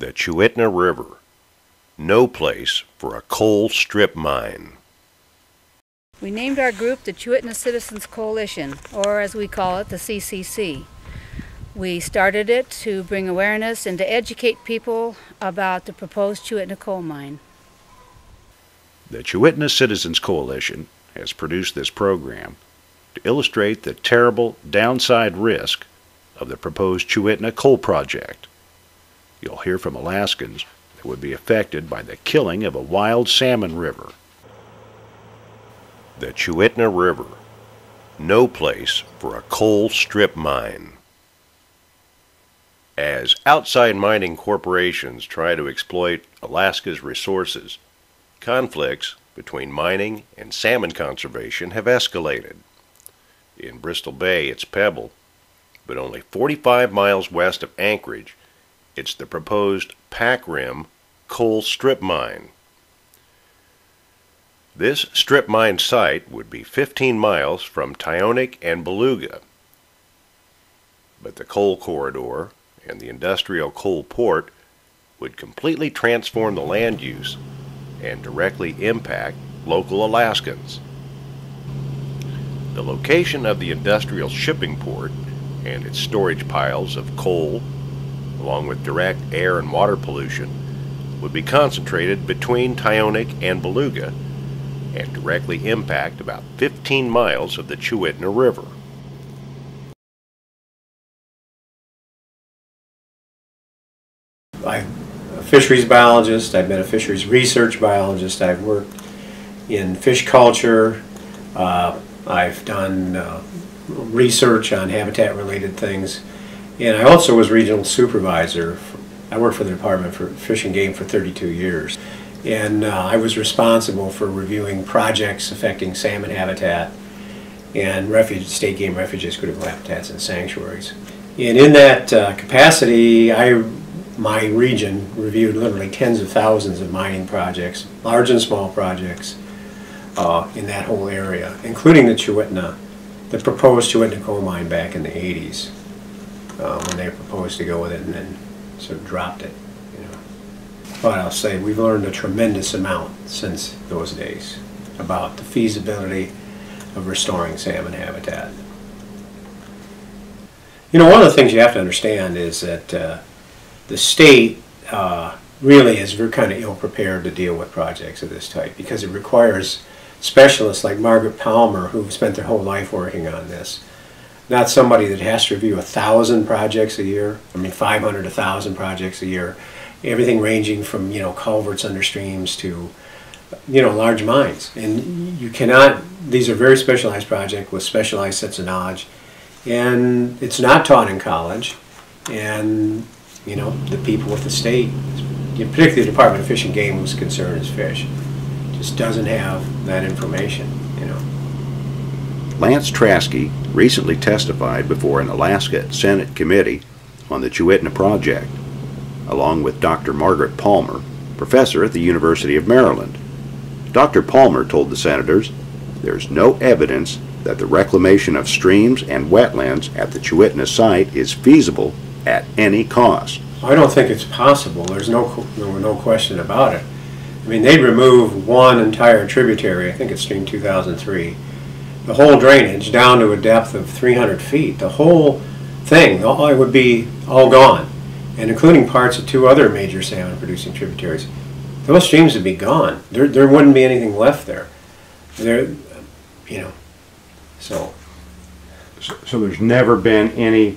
The Chuitna River. No place for a coal strip mine. We named our group the Chuitna Citizens Coalition, or as we call it, the CCC. We started it to bring awareness and to educate people about the proposed Chuitna coal mine. The Chuitna Citizens Coalition has produced this program to illustrate the terrible downside risk of the proposed Chuitna coal project. You'll hear from Alaskans that would be affected by the killing of a wild salmon river. The Chuitna River. No place for a coal strip mine. As outside mining corporations try to exploit Alaska's resources, conflicts between mining and salmon conservation have escalated. In Bristol Bay, it's Pebble, but only 45 miles west of Anchorage, it's the proposed Pac Rim coal strip mine. This strip mine site would be 15 miles from Tyonek and Beluga. But the coal corridor and the industrial coal port would completely transform the land use and directly impact local Alaskans. The location of the industrial shipping port and its storage piles of coal, along with direct air and water pollution, would be concentrated between Tyonek and Beluga and directly impact about 15 miles of the Chuitna River. I'm a fisheries biologist, I've been a fisheries research biologist, I've worked in fish culture, uh, I've done uh, research on habitat related things, and I also was regional supervisor. I worked for the Department for Fish and Game for 32 years, and uh, I was responsible for reviewing projects affecting salmon habitat and refuge, state game refuges, critical habitats, and sanctuaries. And in that uh, capacity, I my region reviewed literally tens of thousands of mining projects, large and small projects, uh, in that whole area, including the Chuitna, the proposed Chuitna coal mine back in the 80s, uh, when they proposed to go with it and then sort of dropped it. You know. But I'll say we've learned a tremendous amount since those days about the feasibility of restoring salmon habitat. You know, one of the things you have to understand is that uh, the state uh, really is very kind of ill prepared to deal with projects of this type because it requires specialists like Margaret Palmer who spent their whole life working on this. Not somebody that has to review a thousand projects a year. I mean, 500, a thousand projects a year. Everything ranging from you know culverts under streams to you know large mines. And you cannot. These are very specialized projects with specialized sets of knowledge, and it's not taught in college. And you know the people with the state, particularly the Department of Fish and Game, was concerned is fish just doesn't have that information, you know. Lance Trasky recently testified before an Alaska Senate committee on the Chuitna project, along with Dr. Margaret Palmer, professor at the University of Maryland. Dr. Palmer told the senators there's no evidence that the reclamation of streams and wetlands at the Chuitna site is feasible at any cost. I don't think it's possible. There's no, no question about it. I mean, they'd remove one entire tributary, I think it's stream 2003, the whole drainage down to a depth of 300 feet. The whole thing, all, it would be all gone, and including parts of two other major salmon producing tributaries. Those streams would be gone. There, there wouldn't be anything left there. There, you know, so. So, so there's never been any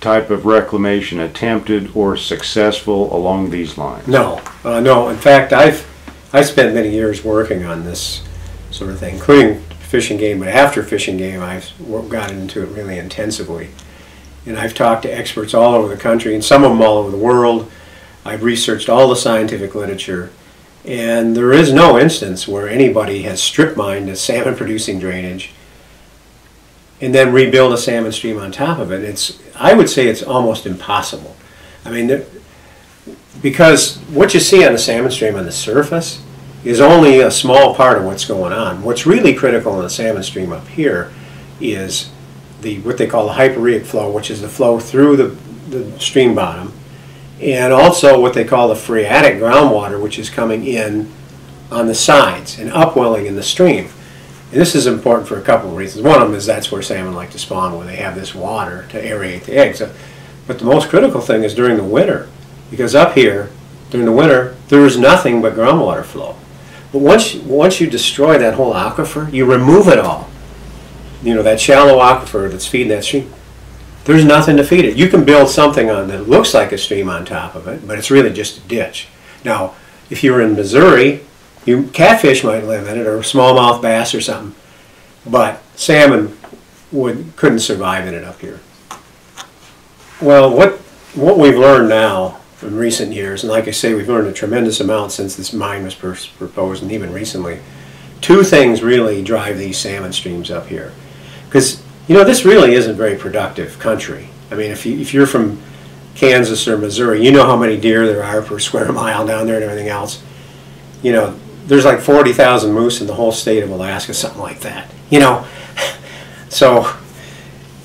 type of reclamation attempted or successful along these lines? No, uh, no. In fact, I've I spent many years working on this sort of thing, including Fish and Game. But after fishing Game, I've gotten into it really intensively, and I've talked to experts all over the country, and some of them all over the world. I've researched all the scientific literature, and there is no instance where anybody has strip mined a salmon-producing drainage and then rebuild a salmon stream on top of it. It's I would say it's almost impossible. I mean, because what you see on the salmon stream on the surface is only a small part of what's going on. What's really critical in the salmon stream up here is the what they call the hyporheic flow, which is the flow through the, the stream bottom and also what they call the phreatic groundwater, which is coming in on the sides and upwelling in the stream. And this is important for a couple of reasons. One of them is that's where salmon like to spawn, where they have this water to aerate the eggs. But the most critical thing is during the winter, because up here, during the winter, there is nothing but groundwater flow. But once, once you destroy that whole aquifer, you remove it all. You know, that shallow aquifer that's feeding that stream, there's nothing to feed it. You can build something on that looks like a stream on top of it, but it's really just a ditch. Now, if you were in Missouri, you catfish might live in it, or smallmouth bass or something, but salmon would couldn't survive in it up here. Well, what what we've learned now in recent years, and like I say, we've learned a tremendous amount since this mine was proposed, and even recently. Two things really drive these salmon streams up here, because you know, this really isn't very productive country. I mean, if, you, if you're from Kansas or Missouri, you know how many deer there are per square mile down there and everything else. You know, there's like 40,000 moose in the whole state of Alaska, something like that. You know, so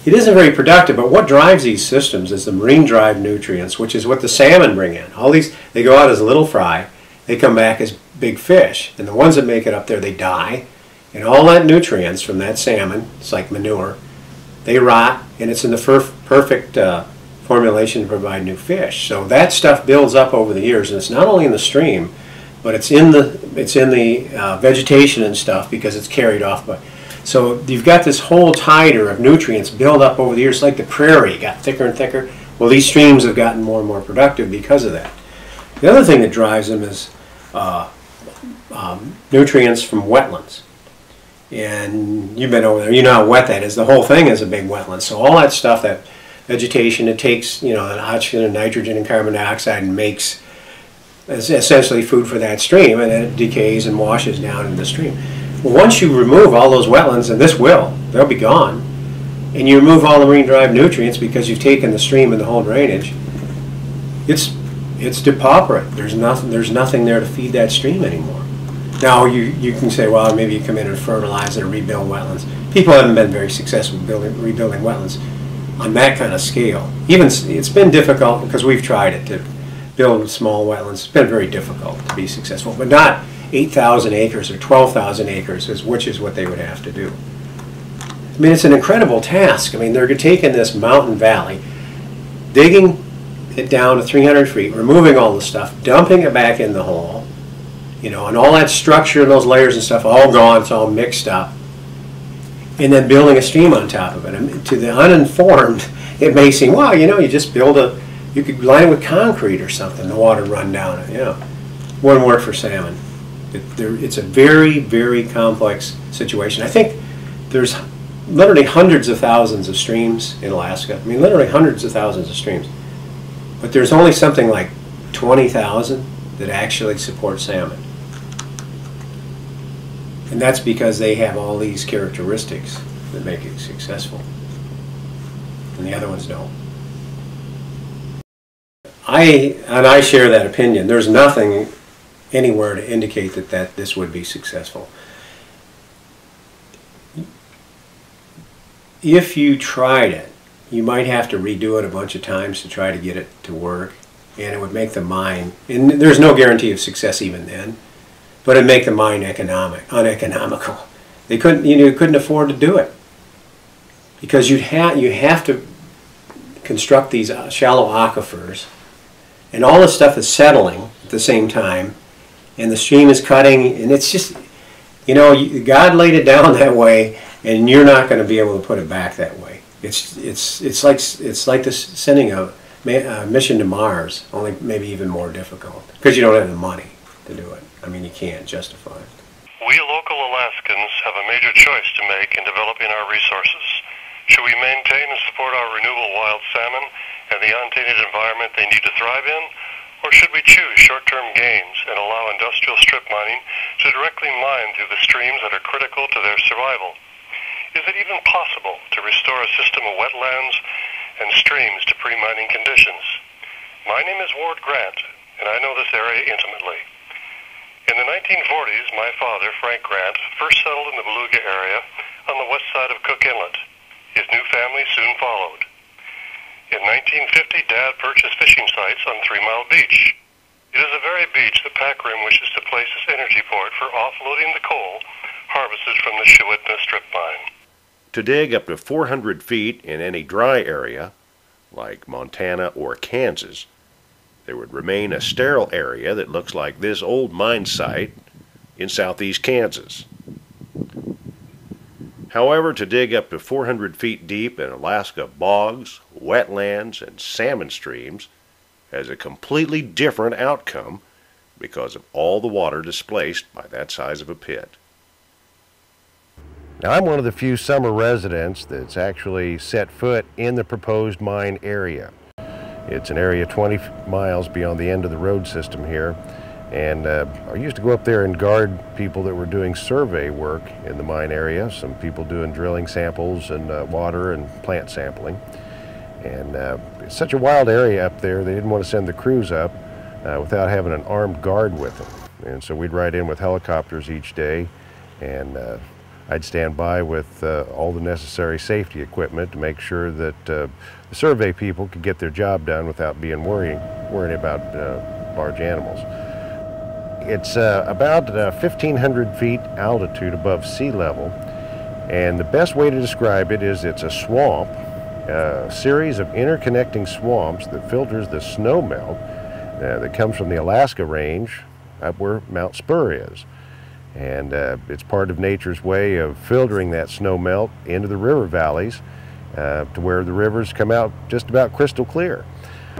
it isn't very productive, but what drives these systems is the marine drive nutrients, which is what the salmon bring in. All these, they go out as a little fry, they come back as big fish, and the ones that make it up there, they die, and all that nutrients from that salmon, it's like manure, they rot, and it's in the perfect uh, formulation to provide new fish. So that stuff builds up over the years, and it's not only in the stream, but it's in the it's in the uh, vegetation and stuff because it's carried off by. So you've got this whole tider of nutrients build up over the years, like the prairie got thicker and thicker. Well, these streams have gotten more and more productive because of that. The other thing that drives them is uh, um, nutrients from wetlands and you've been over there, you know how wet that is. The whole thing is a big wetland. So all that stuff, that vegetation, it takes, you know, that oxygen and nitrogen and carbon dioxide and makes essentially food for that stream, and then it decays and washes down in the stream. Once you remove all those wetlands, and this will, they'll be gone, and you remove all the marine drive nutrients because you've taken the stream and the whole drainage, it's it's depauperate. There's nothing there's nothing there to feed that stream anymore. Now, you, you can say, well, maybe you come in and fertilize it or rebuild wetlands. People haven't been very successful building, rebuilding wetlands on that kind of scale. Even it's been difficult because we've tried it to build small wetlands. It's been very difficult to be successful, but not 8,000 acres or 12,000 acres, is, which is what they would have to do. I mean, it's an incredible task. I mean, they're taking this mountain valley, digging it down to 300 feet, removing all the stuff, dumping it back in the hole, you know, and all that structure and those layers and stuff all gone, it's all mixed up. And then building a stream on top of it. I mean, to the uninformed, it may seem, wow, you know, you just build a, you could line it with concrete or something, the water run down it, you know. Wouldn't work for salmon. It, there, it's a very, very complex situation. I think there's literally hundreds of thousands of streams in Alaska. I mean, literally hundreds of thousands of streams. But there's only something like 20,000 that actually support salmon. And that's because they have all these characteristics that make it successful. And the other ones don't. I, and I share that opinion. There's nothing anywhere to indicate that, that this would be successful. If you tried it, you might have to redo it a bunch of times to try to get it to work. And it would make the mine, and there's no guarantee of success even then but it'd make the mine economic, uneconomical. They couldn't, you know, couldn't afford to do it because you'd have you have to construct these uh, shallow aquifers, and all this stuff is settling at the same time, and the stream is cutting, and it's just, you know, God laid it down that way, and you're not going to be able to put it back that way. It's it's it's like it's like the sending a, a uh, mission to Mars, only maybe even more difficult because you don't have the money to do it. I mean, you can't justify it. We local Alaskans have a major choice to make in developing our resources. Should we maintain and support our renewable wild salmon and the untainted environment they need to thrive in? Or should we choose short-term gains and allow industrial strip mining to directly mine through the streams that are critical to their survival? Is it even possible to restore a system of wetlands and streams to pre-mining conditions? My name is Ward Grant, and I know this area intimately. In the 1940s, my father, Frank Grant, first settled in the Beluga area on the west side of Cook Inlet. His new family soon followed. In 1950, Dad purchased fishing sites on Three Mile Beach. It is the very beach that Pac Rim wishes to place its energy port for offloading the coal harvested from the Chuitna strip mine. To dig up to 400 feet in any dry area, like Montana or Kansas, there would remain a sterile area that looks like this old mine site in southeast Kansas. However, to dig up to 400 feet deep in Alaska bogs, wetlands, and salmon streams has a completely different outcome because of all the water displaced by that size of a pit. Now, I'm one of the few summer residents that's actually set foot in the proposed mine area. It's an area 20 miles beyond the end of the road system here, and uh, I used to go up there and guard people that were doing survey work in the mine area, some people doing drilling samples and uh, water and plant sampling. And uh, it's such a wild area up there, they didn't want to send the crews up uh, without having an armed guard with them. And so we'd ride in with helicopters each day, and uh, I'd stand by with uh, all the necessary safety equipment to make sure that the survey people could get their job done without being worrying, worrying about large animals. It's uh, about uh, 1,500 feet altitude above sea level, and the best way to describe it is it's a swamp, a series of interconnecting swamps that filters the snow melt uh, that comes from the Alaska range up where Mount Spur is. And uh, it's part of nature's way of filtering that snow melt into the river valleys uh, to where the rivers come out just about crystal clear.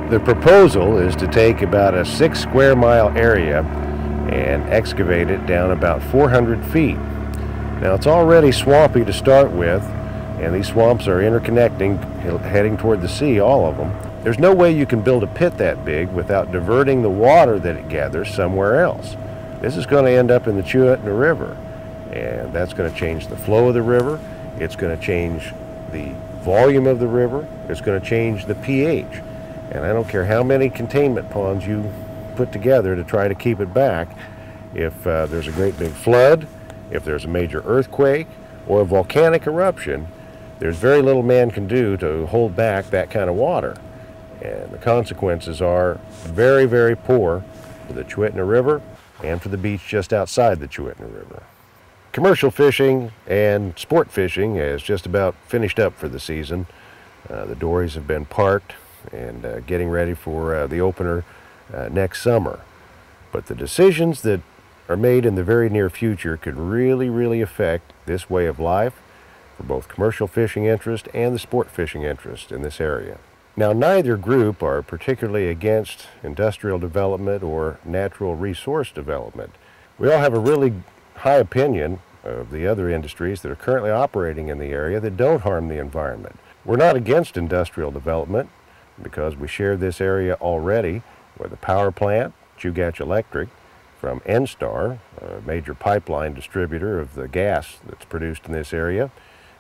The proposal is to take about a six square mile area and excavate it down about 400 feet. Now it's already swampy to start with, and these swamps are interconnecting, heading toward the sea, all of them. There's no way you can build a pit that big without diverting the water that it gathers somewhere else. This is going to end up in the Chuitna River, and that's going to change the flow of the river. It's going to change the volume of the river. It's going to change the pH. And I don't care how many containment ponds you put together to try to keep it back. If uh, there's a great big flood, if there's a major earthquake, or a volcanic eruption, there's very little man can do to hold back that kind of water. And the consequences are very, very poor for the Chuitna River and for the beach just outside the Chuitna River. Commercial fishing and sport fishing has just about finished up for the season. Uh, the dories have been parked and uh, getting ready for uh, the opener uh, next summer. But the decisions that are made in the very near future could really, really affect this way of life for both commercial fishing interest and the sport fishing interest in this area. Now, neither group are particularly against industrial development or natural resource development. We all have a really high opinion of the other industries that are currently operating in the area that don't harm the environment. We're not against industrial development because we share this area already with a power plant, Chugach Electric, from ENSTAR, a major pipeline distributor of the gas that's produced in this area,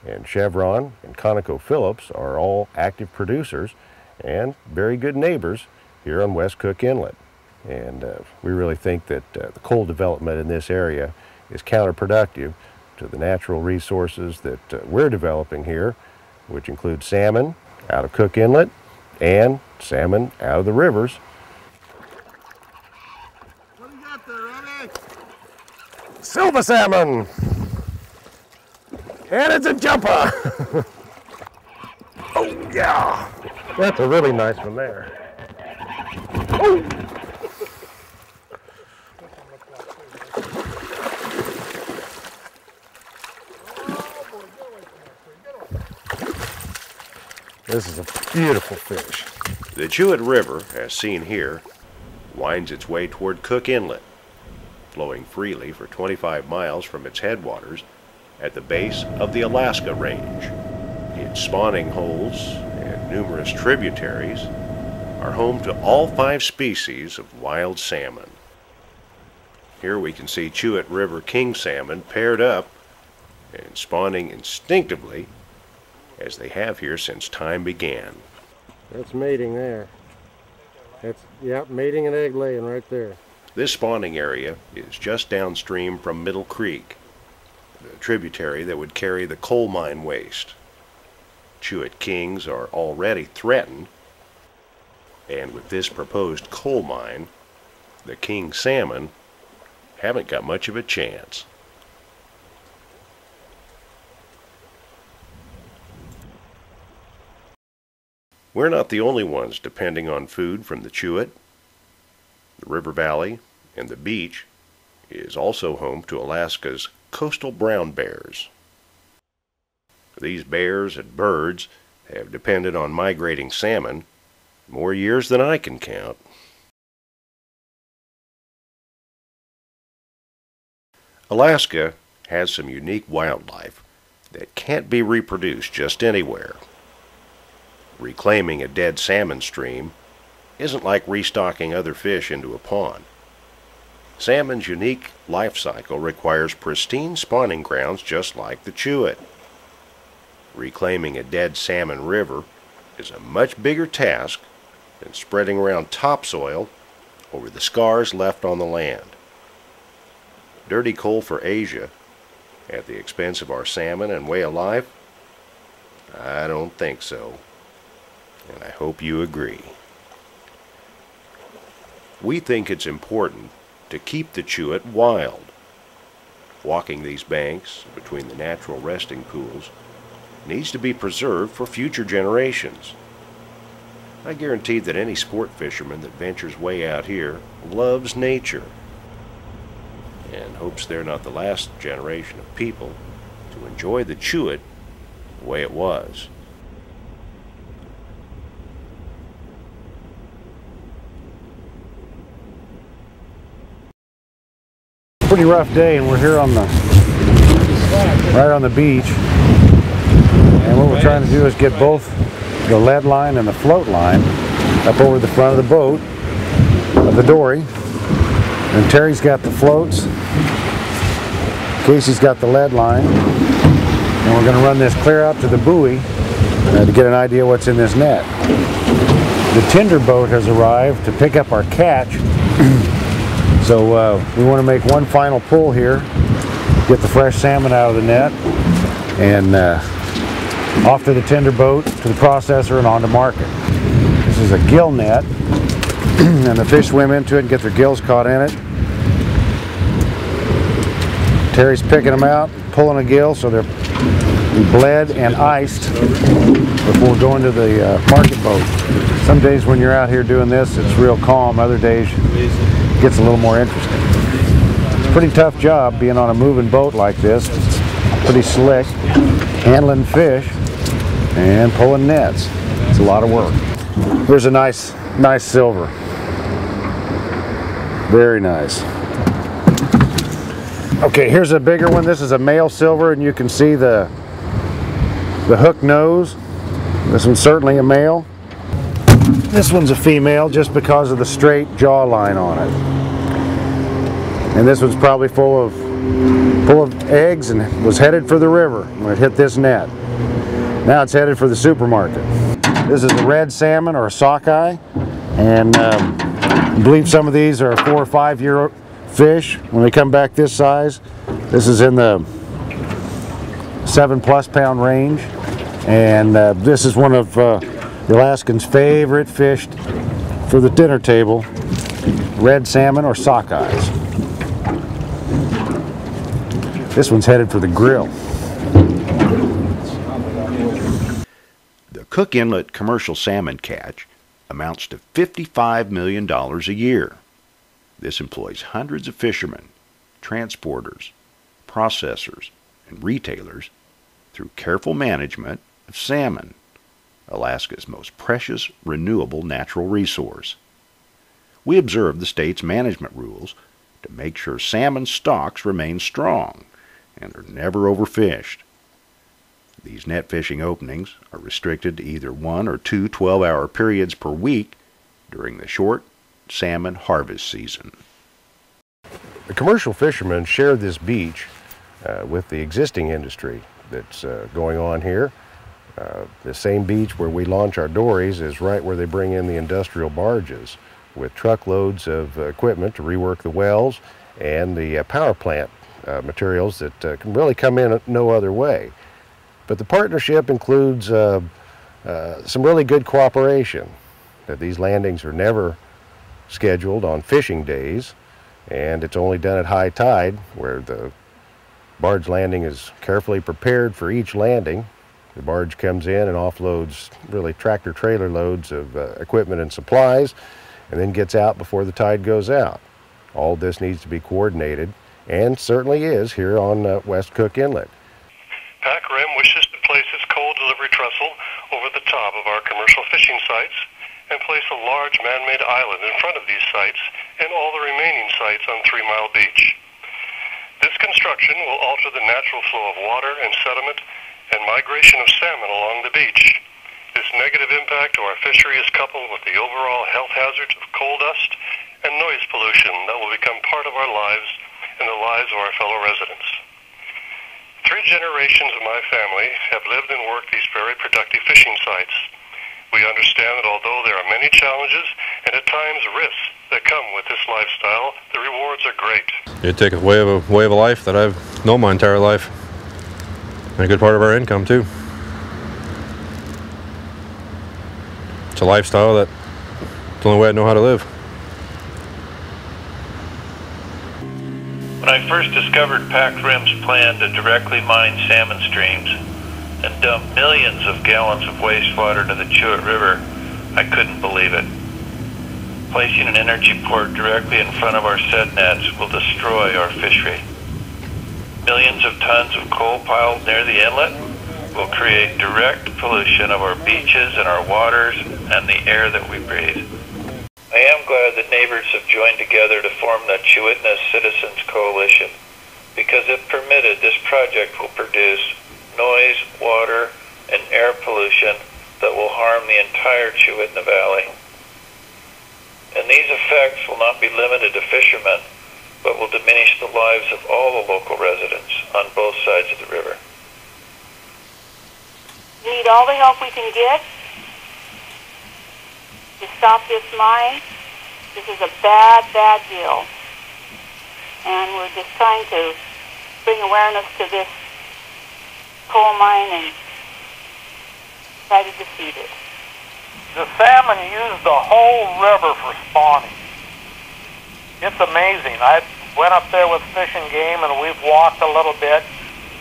and Chevron and ConocoPhillips are all active producers and very good neighbors here on West Cook Inlet. And uh, we really think that uh, the coal development in this area is counterproductive to the natural resources that uh, we're developing here, which include salmon out of Cook Inlet and salmon out of the rivers What do you got there, Eddie? silver salmon. And it's a jumper. oh, yeah. That's a really nice one there. Oh. This is a beautiful fish. The Chuit River, as seen here, winds its way toward Cook Inlet flowing freely for 25 miles from its headwaters at the base of the Alaska Range. Its spawning holes and numerous tributaries are home to all five species of wild salmon. Here we can see Chuit River king salmon paired up and spawning instinctively as they have here since time began. That's mating there. That's, yep, mating and egg laying right there. This spawning area is just downstream from Middle Creek, tributary that would carry the coal mine waste. Chuit kings are already threatened And with this proposed coal mine, the king salmon haven't got much of a chance. We're not the only ones depending on food from the Chewett. The river valley and the beach is also home to Alaska's coastal brown bears. These bears and birds have depended on migrating salmon more years than I can count. Alaska has some unique wildlife that can't be reproduced just anywhere. Reclaiming a dead salmon stream isn't like restocking other fish into a pond. Salmon's unique life cycle requires pristine spawning grounds just like the Chewett. Reclaiming a dead salmon river is a much bigger task than spreading around topsoil over the scars left on the land. Dirty coal for Asia at the expense of our salmon and way of life? I don't think so. And I hope you agree. We think it's important to keep the Chewett wild. Walking these banks between the natural resting pools needs to be preserved for future generations. I guarantee that any sport fisherman that ventures way out here loves nature and hopes they're not the last generation of people to enjoy the Chewett the way it was. Pretty rough day and we're here on the, right on the beach. And what we're trying to do is get both the lead line and the float line up over the front of the boat, of the dory. And Terry's got the floats. Casey's got the lead line. And we're going to run this clear out to the buoy uh, to get an idea what's in this net. The tender boat has arrived to pick up our catch. so uh, we want to make one final pull here, get the fresh salmon out of the net, and uh, off to the tender boat, to the processor, and on to market. This is a gill net, and the fish swim into it and get their gills caught in it. Terry's picking them out, pulling a gill so they're bled and iced before going to the uh, market boat. Some days when you're out here doing this, it's real calm. Other days, gets a little more interesting. It's a pretty tough job being on a moving boat like this. It's pretty slick, handling fish and pulling nets. It's a lot of work. Here's a nice, nice silver. Very nice. Okay, here's a bigger one. This is a male silver, and you can see the the hook nose. This one's certainly a male. This one's a female just because of the straight jawline on it. And this one's probably full of full of eggs and was headed for the river when it hit this net. Now it's headed for the supermarket. This is a red salmon or a sockeye, and um, I believe some of these are four or five year fish when they come back this size. This is in the seven plus pound range, and uh, this is one of uh, the Alaskans' favorite fish for the dinner table, red salmon or sockeyes. This one's headed for the grill. The Cook Inlet commercial salmon catch amounts to $55 million a year. This employs hundreds of fishermen, transporters, processors, and retailers through careful management of salmon, Alaska's most precious renewable natural resource. We observe the state's management rules to make sure salmon stocks remain strong and are never overfished. These net fishing openings are restricted to either one or two 12 hour periods per week during the short salmon harvest season. The commercial fishermen share this beach uh, with the existing industry that's uh, going on here. Uh, the same beach where we launch our dories is right where they bring in the industrial barges with truckloads of equipment to rework the wells and the uh, power plant uh, materials that uh, can really come in no other way. But the partnership includes some really good cooperation. that these landings are never scheduled on fishing days, and it's only done at high tide, where the barge landing is carefully prepared for each landing. The barge comes in and offloads really tractor trailer loads of uh, equipment and supplies, and then gets out before the tide goes out. All this needs to be coordinated, and certainly is here on uh, West Cook Inlet. Pac Rim wishes to place its coal delivery trestle over the top of our commercial fishing sites and place a large man-made island in front of these sites and all the remaining sites on Three Mile Beach. This construction will alter the natural flow of water and sediment and migration of salmon along the beach. This negative impact to our fishery is coupled with the overall health hazards of coal dust and noise pollution that will become part of our lives and the lives of our fellow residents. Three generations of my family have lived and worked these very productive fishing sites. We understand that although there are many challenges and at times risks that come with this lifestyle, the rewards are great. You take a way of a way of a life that I've known my entire life, and a good part of our income too. It's a lifestyle that it's the only way I know how to live. When I first discovered Pac Rim's plan to directly mine salmon streams and dump millions of gallons of wastewater into the Chewett River, I couldn't believe it. Placing an energy port directly in front of our set nets will destroy our fishery. Millions of tons of coal piled near the inlet will create direct pollution of our beaches and our waters and the air that we breathe. I am glad that neighbors have joined together to form the Chuitna Citizens Coalition because if permitted, this project will produce noise, water, and air pollution that will harm the entire Chuitna Valley. And these effects will not be limited to fishermen, but will diminish the lives of all the local residents on both sides of the river. We need all the help we can get to stop this mine. This is a bad, bad deal. And we're just trying to bring awareness to this coal mine and try to defeat it. The salmon use the whole river for spawning. It's amazing. I went up there with Fish and Game, and we've walked a little bit.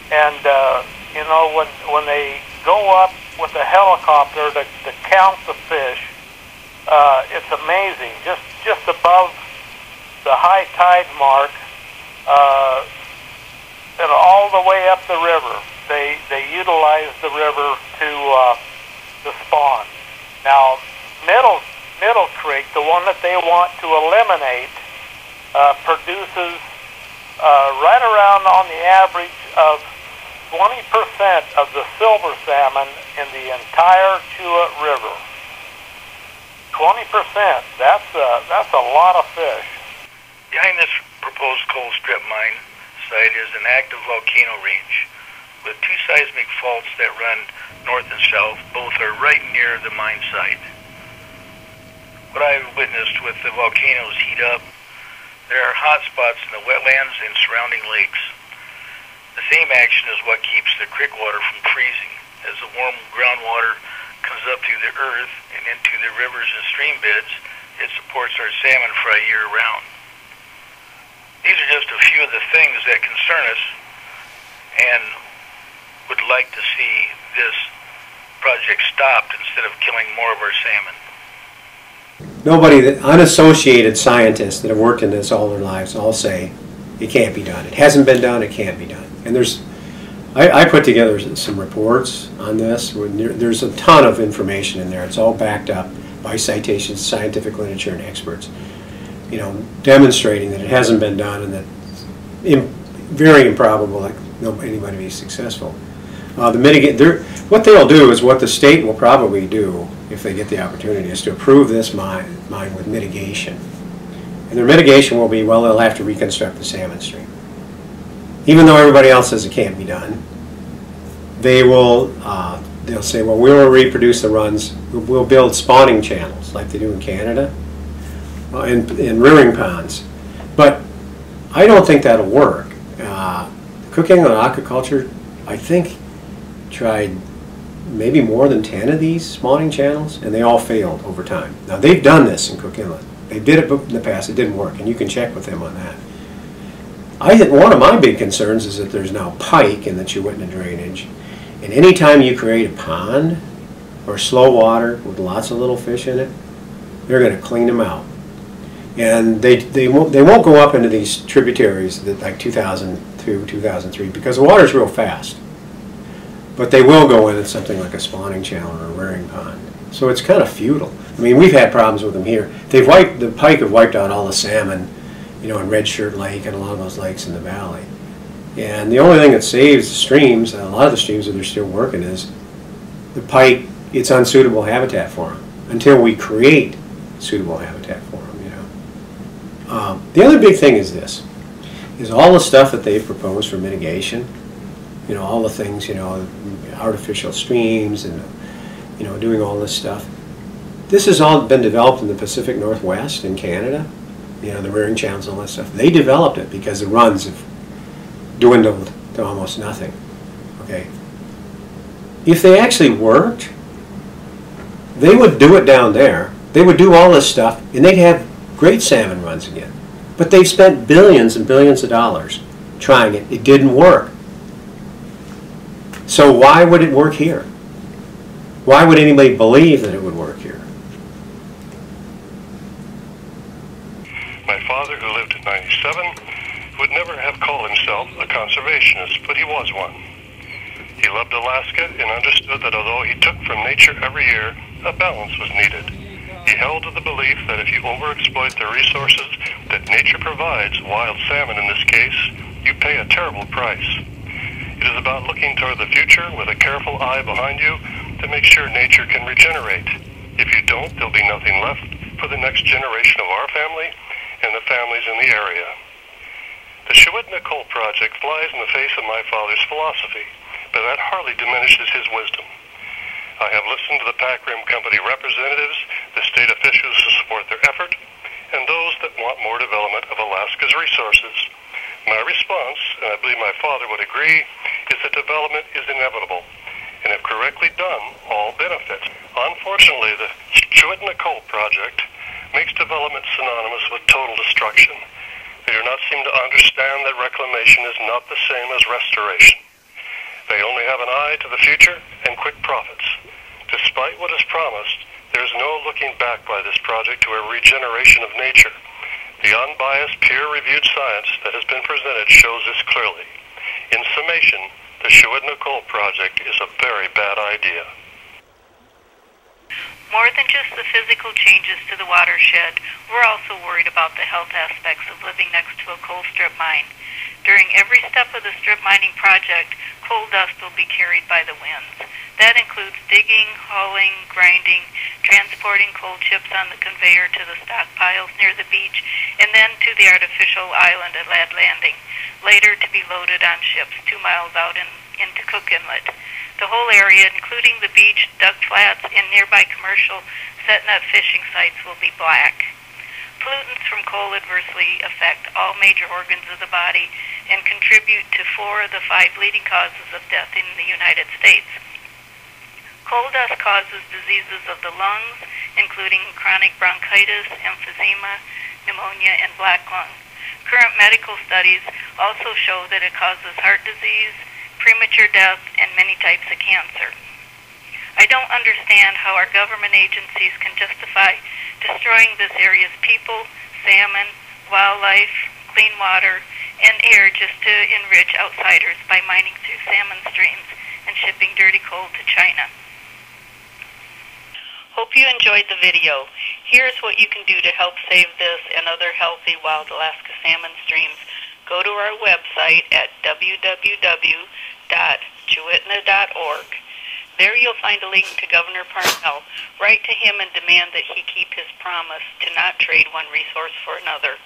And uh, you know, when when they go up with a helicopter to, to count the fish, uh, it's amazing. Just just above the high tide mark, uh, and all the way up the river, they they utilize the river to uh, to spawn. Now, Middle Middle Creek, the one that they want to eliminate, uh, produces uh, right around on the average of 20% of the silver salmon in the entire Chua River. 20%. That's a, that's a lot of fish. Behind this proposed coal strip mine site is an active volcano range with two seismic faults that run north and south. Both are right near the mine site. What I've witnessed with the volcanoes heat up, there are hot spots in the wetlands and surrounding lakes. The same action is what keeps the creek water from freezing. As the warm groundwater comes up through the earth and into the rivers and stream beds, it supports our salmon for a year round. These are just a few of the things that concern us and would like to see this project stopped instead of killing more of our salmon. Nobody, that, unassociated scientists that have worked in this all their lives all say it can't be done. It hasn't been done, it can't be done. And there's, I, I put together some reports on this. There's a ton of information in there. It's all backed up by citations, scientific literature, and experts. You know, demonstrating that it hasn't been done and that Im, very improbable that anybody be successful. Uh, the mitigate, what they'll do is what the state will probably do if they get the opportunity is to approve this mine, mine with mitigation. And their mitigation will be, well, they'll have to reconstruct the salmon stream. Even though everybody else says it can't be done, they will, uh, they'll say, well, we'll reproduce the runs, we'll build spawning channels like they do in Canada, uh, in, in rearing ponds. But I don't think that'll work. Uh, Cook Inlet Aquaculture, I think, tried maybe more than 10 of these spawning channels, and they all failed over time. Now, they've done this in Cook Inlet. They did it in the past, it didn't work, and you can check with them on that. I think one of my big concerns is that there's now pike and that you the Chuitna drainage, and anytime you create a pond or slow water with lots of little fish in it, they're going to clean them out. And they, they, won't, they won't go up into these tributaries that like 2002, 2003 because the water's real fast. But they will go into something like a spawning channel or a rearing pond. So it's kind of futile. I mean, we've had problems with them here. They've wiped, the pike have wiped out all the salmon, you know, in Red Shirt Lake and a lot of those lakes in the valley. And the only thing that saves the streams, a lot of the streams that are still working, is the pike, it's unsuitable habitat for them until we create suitable habitat for them, you know. Um, the other big thing is this, is all the stuff that they've proposed for mitigation, you know, all the things, you know, artificial streams and, you know, doing all this stuff. This has all been developed in the Pacific Northwest in Canada, you know, the rearing channels and all that stuff. They developed it because the runs have dwindled to almost nothing. Okay. If they actually worked, they would do it down there. They would do all this stuff, and they'd have great salmon runs again. But they've spent billions and billions of dollars trying it. It didn't work. So why would it work here? Why would anybody believe that it would work here? My father, who lived at 97, would never have called himself a conservationist, but he was one. He loved Alaska and understood that although he took from nature every year, a balance was needed. He held to the belief that if you overexploit the resources that nature provides, wild salmon in this case, you pay a terrible price. It is about looking toward the future with a careful eye behind you to make sure nature can regenerate. If you don't, there'll be nothing left for the next generation of our family and the families in the area. The Chuitna Coal Project flies in the face of my father's philosophy, but that hardly diminishes his wisdom. I have listened to the Pac Rim Company representatives, the state officials who support their effort, and those that want more development of Alaska's resources. My response, and I believe my father would agree, is that development is inevitable, and if correctly done, all benefit. Unfortunately, the Chuitna Coal Project makes development synonymous with total destruction. They do not seem to understand that reclamation is not the same as restoration. They only have an eye to the future and quick profits. Despite what is promised, there is no looking back by this project to a regeneration of nature. The unbiased, peer-reviewed science that has been presented shows this clearly. In summation, the Coal Project is a very bad idea. More than just the physical changes to the watershed, we're also worried about the health aspects of living next to a coal strip mine. During every step of the strip mining project, coal dust will be carried by the winds. That includes digging, hauling, grinding, transporting coal chips on the conveyor to the stockpiles near the beach, and then to the artificial island at Ladd Landing, later to be loaded on ships two miles out in, into Cook Inlet. The whole area, including the beach, duck flats, and nearby commercial set-net fishing sites will be black. Pollutants from coal adversely affect all major organs of the body and contribute to four of the five leading causes of death in the United States. Coal dust causes diseases of the lungs, including chronic bronchitis, emphysema, pneumonia, and black lung. Current medical studies also show that it causes heart disease, premature death, and many types of cancer. I don't understand how our government agencies can justify destroying this area's people, salmon, wildlife, clean water, and air just to enrich outsiders by mining through salmon streams and shipping dirty coal to China. Hope you enjoyed the video. Here's what you can do to help save this and other healthy wild Alaska salmon streams. Go to our website at www www.chuitna.org. There you'll find a link to Governor Parnell. Write to him and demand that he keep his promise to not trade one resource for another.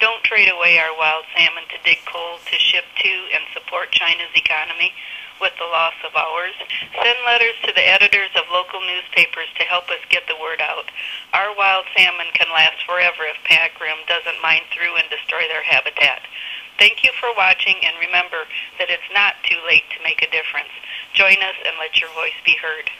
Don't trade away our wild salmon to dig coal to ship to and support China's economy with the loss of ours. Send letters to the editors of local newspapers to help us get the word out. Our wild salmon can last forever if Pac Rim doesn't mine through and destroy their habitat. Thank you for watching, and remember that it's not too late to make a difference. Join us and let your voice be heard.